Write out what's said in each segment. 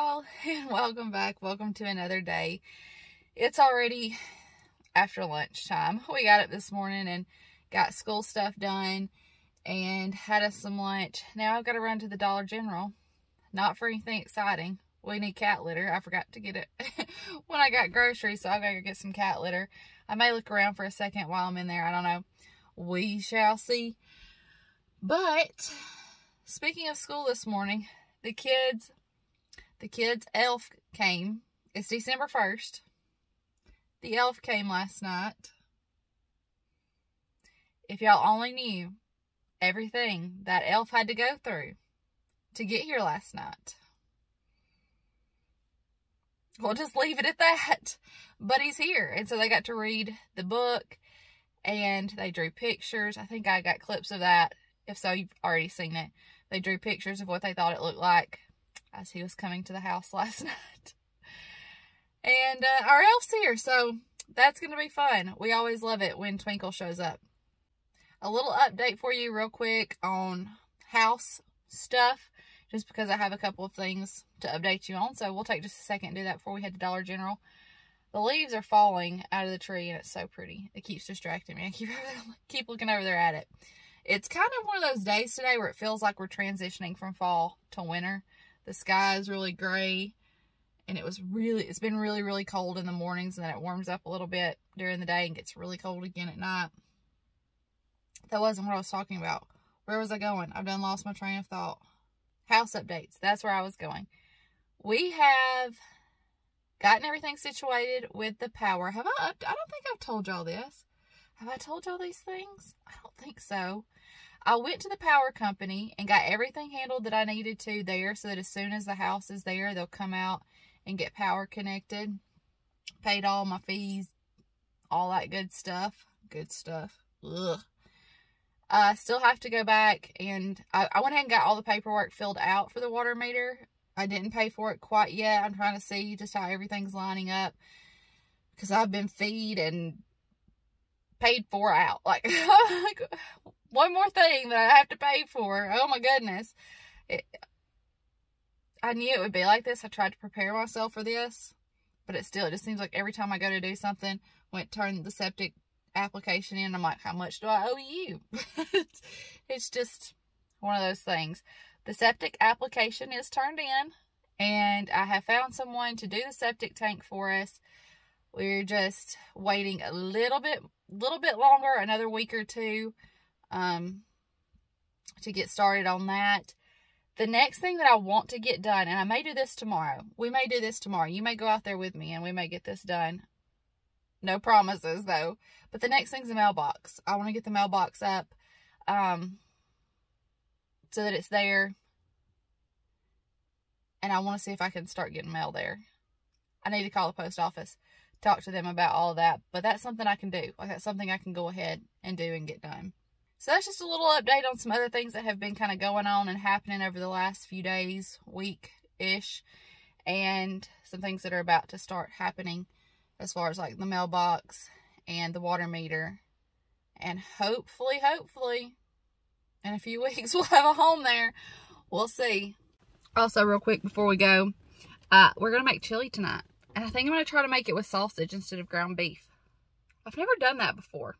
welcome back. Welcome to another day. It's already after lunchtime. We got up this morning and got school stuff done and had us some lunch. Now I've got to run to the Dollar General. Not for anything exciting. We need cat litter. I forgot to get it when I got groceries, so I've got to get some cat litter. I may look around for a second while I'm in there. I don't know. We shall see. But speaking of school this morning, the kids, the kids' elf came. It's December 1st. The elf came last night. If y'all only knew everything that elf had to go through to get here last night. We'll just leave it at that. But he's here. And so they got to read the book and they drew pictures. I think I got clips of that. If so, you've already seen it. They drew pictures of what they thought it looked like as he was coming to the house last night. And uh, our elf's here, so that's going to be fun. We always love it when Twinkle shows up. A little update for you real quick on house stuff, just because I have a couple of things to update you on. So we'll take just a second and do that before we head to Dollar General. The leaves are falling out of the tree and it's so pretty. It keeps distracting me. I keep, keep looking over there at it. It's kind of one of those days today where it feels like we're transitioning from fall to winter. The sky is really gray and it was really, it's been really, really cold in the mornings and then it warms up a little bit during the day and gets really cold again at night. That wasn't what I was talking about. Where was I going? I've done lost my train of thought. House updates. That's where I was going. We have gotten everything situated with the power. Have I? I don't think I've told y'all this. Have I told y'all these things? I don't think so. I went to the power company and got everything handled that I needed to there so that as soon as the house is there, they'll come out and get power connected. Paid all my fees, all that good stuff. Good stuff. Ugh. I still have to go back and I, I went ahead and got all the paperwork filled out for the water meter. I didn't pay for it quite yet. I'm trying to see just how everything's lining up because I've been feed and paid for out. Like, one more thing that I have to pay for. Oh my goodness. It, I knew it would be like this. I tried to prepare myself for this, but it still, it just seems like every time I go to do something, went turn the septic application in, I'm like, how much do I owe you? it's, it's just one of those things. The septic application is turned in and I have found someone to do the septic tank for us. We're just waiting a little bit, little bit longer, another week or two, um, to get started on that. The next thing that I want to get done, and I may do this tomorrow. We may do this tomorrow. You may go out there with me and we may get this done. No promises though. But the next thing's the mailbox. I want to get the mailbox up um, so that it's there. And I want to see if I can start getting mail there. I need to call the post office, talk to them about all that. But that's something I can do. Like that's something I can go ahead and do and get done. So that's just a little update on some other things that have been kind of going on and happening over the last few days, week-ish. And some things that are about to start happening as far as like the mailbox and the water meter. And hopefully, hopefully, in a few weeks, we'll have a home there. We'll see. Also, real quick before we go, uh, we're going to make chili tonight. And I think I'm going to try to make it with sausage instead of ground beef. I've never done that before.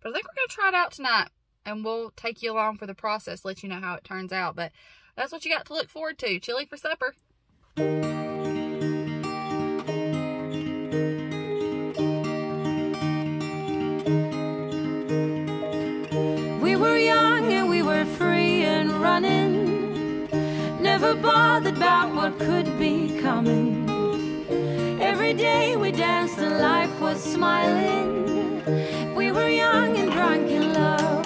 But I think we're going to try it out tonight. And we'll take you along for the process, let you know how it turns out. But that's what you got to look forward to. Chili for supper. We were young and we were free and running, never bothered about what could be coming. Every day we danced and life was smiling. We were young and drunk in love.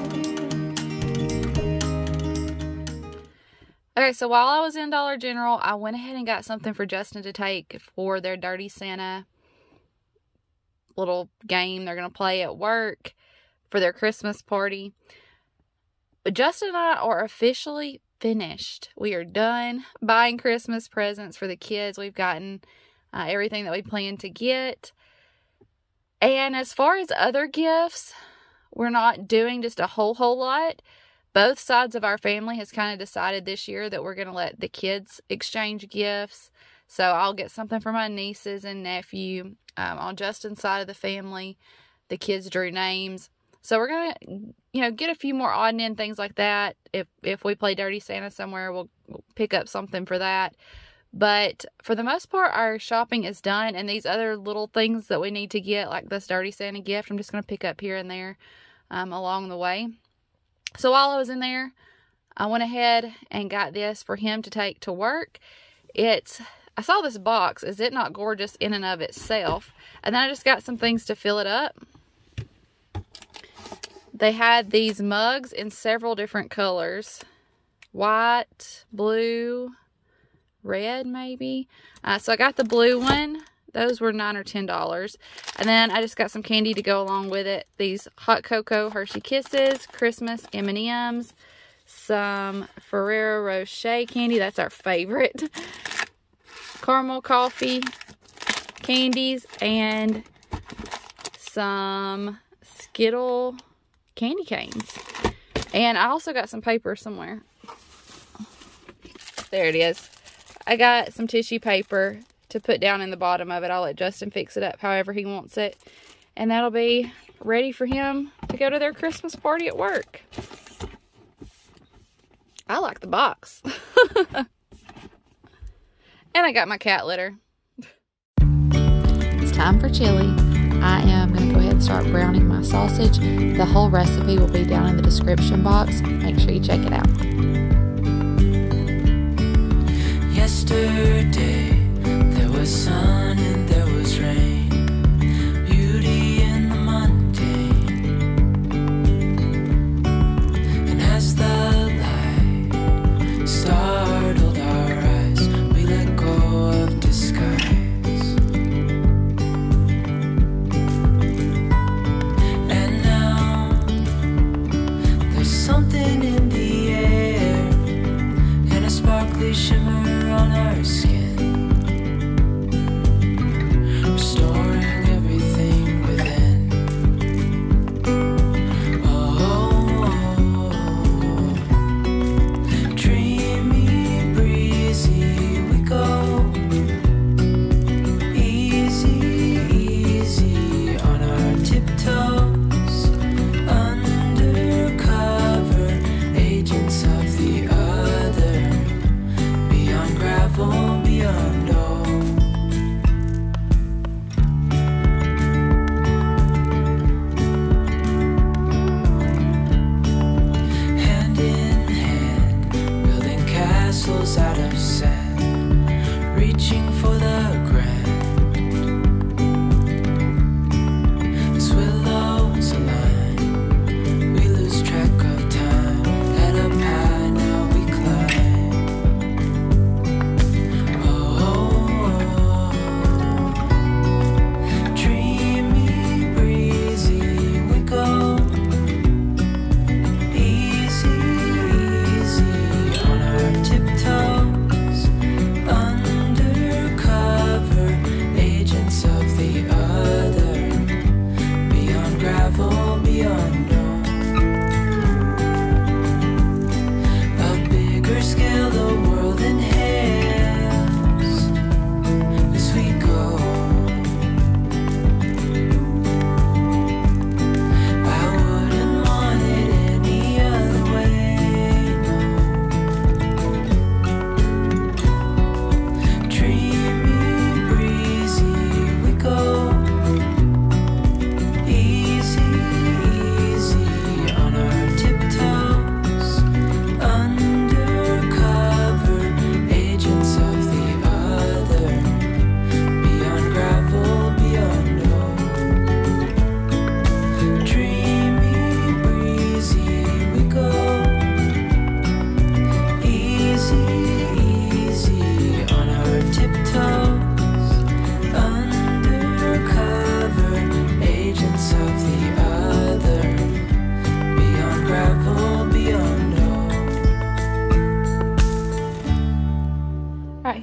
Okay, so while I was in Dollar General, I went ahead and got something for Justin to take for their Dirty Santa little game they're going to play at work for their Christmas party. But Justin and I are officially finished. We are done buying Christmas presents for the kids. We've gotten uh, everything that we planned to get. And as far as other gifts, we're not doing just a whole, whole lot. Both sides of our family has kind of decided this year that we're going to let the kids exchange gifts. So I'll get something for my nieces and nephew. Um, on Justin's side of the family, the kids drew names. So we're gonna, you know, get a few more odd and end things like that. If if we play Dirty Santa somewhere, we'll, we'll pick up something for that. But for the most part, our shopping is done. And these other little things that we need to get, like this Dirty Santa gift, I'm just going to pick up here and there um, along the way. So while I was in there, I went ahead and got this for him to take to work. It's, I saw this box. Is it not gorgeous in and of itself? And then I just got some things to fill it up. They had these mugs in several different colors. White, blue, red maybe. Uh, so I got the blue one. Those were 9 or $10. And then I just got some candy to go along with it. These Hot Cocoa Hershey Kisses, Christmas M&M's, some Ferrero Rocher candy. That's our favorite. Caramel coffee, candies, and some Skittle candy canes. And I also got some paper somewhere. There it is. I got some tissue paper to put down in the bottom of it. I'll let Justin fix it up however he wants it. And that'll be ready for him to go to their Christmas party at work. I like the box. and I got my cat litter. It's time for chili. I am going to go ahead and start browning my sausage. The whole recipe will be down in the description box. Make sure you check it out. Yesterday there was sun and there was rain.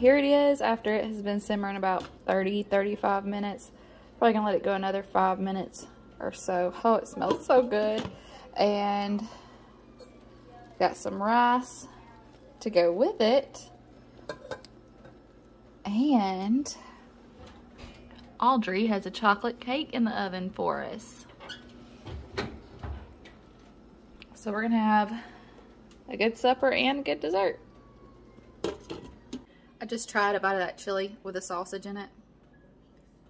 Here it is after it has been simmering about 30, 35 minutes. Probably gonna let it go another five minutes or so. Oh, it smells so good. And got some rice to go with it. And Audrey has a chocolate cake in the oven for us. So we're gonna have a good supper and good dessert. I just tried a bite of that chili with a sausage in it.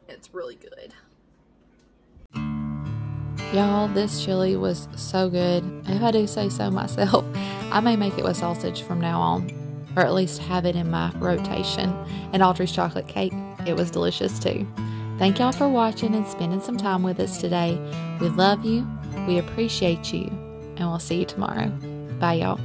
It's really good. Y'all, this chili was so good. If I do say so myself, I may make it with sausage from now on, or at least have it in my rotation. And Audrey's chocolate cake, it was delicious too. Thank y'all for watching and spending some time with us today. We love you, we appreciate you, and we'll see you tomorrow. Bye, y'all.